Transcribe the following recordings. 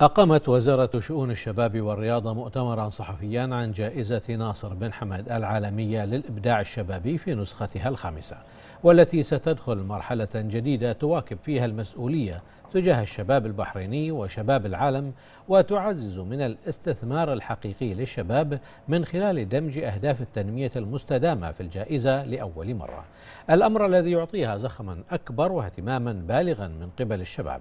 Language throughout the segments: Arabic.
أقامت وزارة شؤون الشباب والرياضة مؤتمرا صحفيا عن جائزة ناصر بن حمد العالمية للإبداع الشبابي في نسختها الخامسة والتي ستدخل مرحلة جديدة تواكب فيها المسؤولية تجاه الشباب البحريني وشباب العالم وتعزز من الاستثمار الحقيقي للشباب من خلال دمج أهداف التنمية المستدامة في الجائزة لأول مرة. الأمر الذي يعطيها زخما أكبر واهتماما بالغا من قبل الشباب.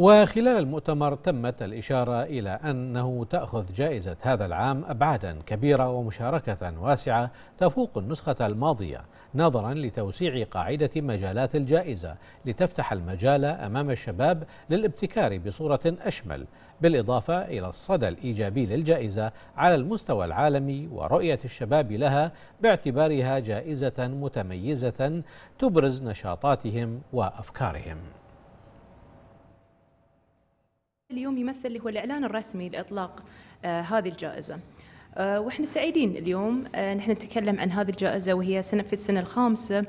وخلال المؤتمر تمت الإشارة إلى أنه تأخذ جائزة هذا العام أبعادا كبيرة ومشاركة واسعة تفوق النسخة الماضية نظرا لتوسيع قاعدة مجالات الجائزة لتفتح المجال أمام الشباب للابتكار بصورة أشمل بالإضافة إلى الصدى الإيجابي للجائزة على المستوى العالمي ورؤية الشباب لها باعتبارها جائزة متميزة تبرز نشاطاتهم وأفكارهم. اليوم يمثل اللي هو الإعلان الرسمي لإطلاق آه هذه الجائزة. آه وإحنا سعيدين اليوم آه نحن نتكلم عن هذه الجائزة وهي سنة في السنة الخامسة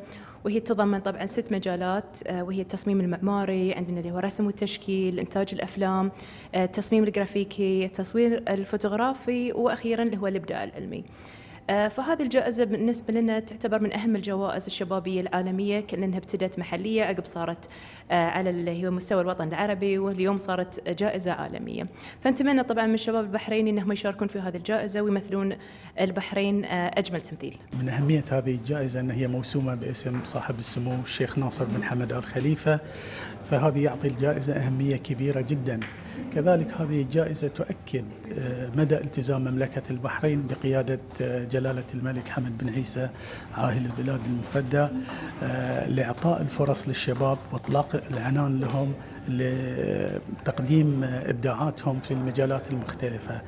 وهي تتضمن طبعا ست مجالات وهي التصميم المعماري عندنا اللي هو الرسم والتشكيل إنتاج الأفلام التصميم الجرافيكي التصوير الفوتوغرافي وأخيرا اللي هو الإبداع العلمي. فهذه الجائزة بالنسبة لنا تعتبر من أهم الجوائز الشبابية العالمية لأنها ابتدت محلية عقب صارت آه، على اللي هو مستوى الوطن العربي واليوم صارت جائزة عالمية. فنتمنى طبعا من الشباب البحريني أنهم يشاركون في هذه الجائزة ويمثلون البحرين آه، أجمل تمثيل. من أهمية هذه الجائزة أن هي موسومة باسم صاحب السمو الشيخ ناصر بن حمد آل خليفة فهذه يعطي الجائزة أهمية كبيرة جدا. كذلك هذه الجائزة تؤكد مدى التزام مملكة البحرين بقيادة جلالة الملك حمد بن عيسى عاهل البلاد المفدى لإعطاء الفرص للشباب وإطلاق العنان لهم لتقديم إبداعاتهم في المجالات المختلفة.